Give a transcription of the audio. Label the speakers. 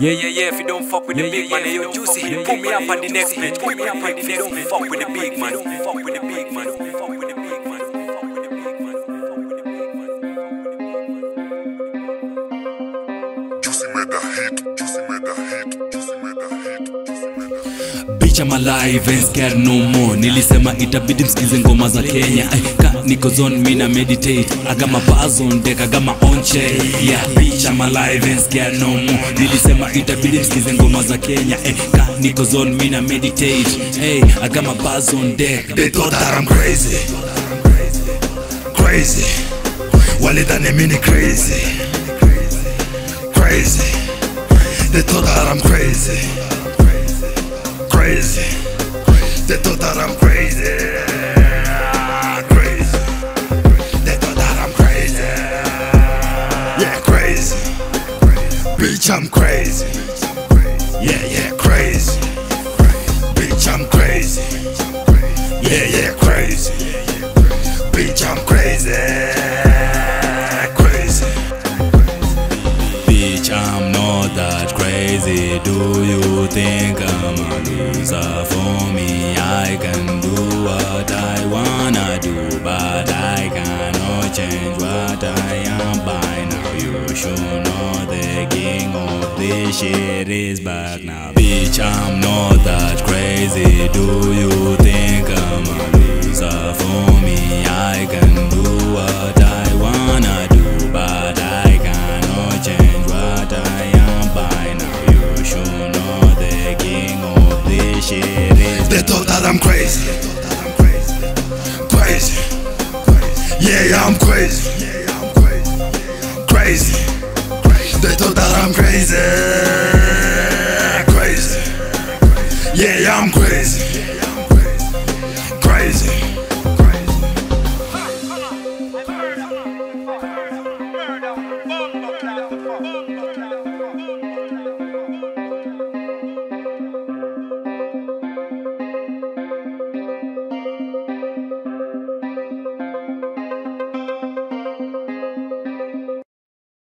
Speaker 1: Yeah, yeah, yeah, if you don't fuck with the big man, hey, yo, Jucy, put me up on the next page. Put me up on if you don't fuck with the big man. Fuck with the big man. Fuck with the big man. Fuck with the big man. Fuck with the big man.
Speaker 2: Jucy made the hit, Jucy made the hit, Jucy made the hit, Jucy made the hit.
Speaker 3: Bitch I'm alive and scared no more nilisema itabidi msikize ngoma za kenya ka niko zone mina meditate agama bazo ndeka gama onche ya yeah picha I'm alive and scared no more nilisema itabidi msikize ngoma za kenya ka niko zone mina meditate hey agama bazo deck
Speaker 4: They thought that I'm crazy. Crazy. Walidhani mimi crazy. Crazy. They thought that I'm crazy. Crazy. They thought that I'm crazy. Crazy. They thought that I'm crazy. Yeah, crazy. Bitch, I'm crazy. Yeah, yeah, crazy. Bitch, I'm crazy. Yeah, yeah, crazy. Bitch, I'm crazy. Crazy.
Speaker 3: Do you think I'm a loser? For me, I can do what I wanna do, but I cannot change what I am by now. You should know the king of this shit is back now. Bitch, I'm not that crazy. Do you
Speaker 4: They thought that I'm crazy. Crazy. Yeah, I'm crazy. Crazy. They thought that I'm crazy. Crazy. Yeah, I'm. Crazy.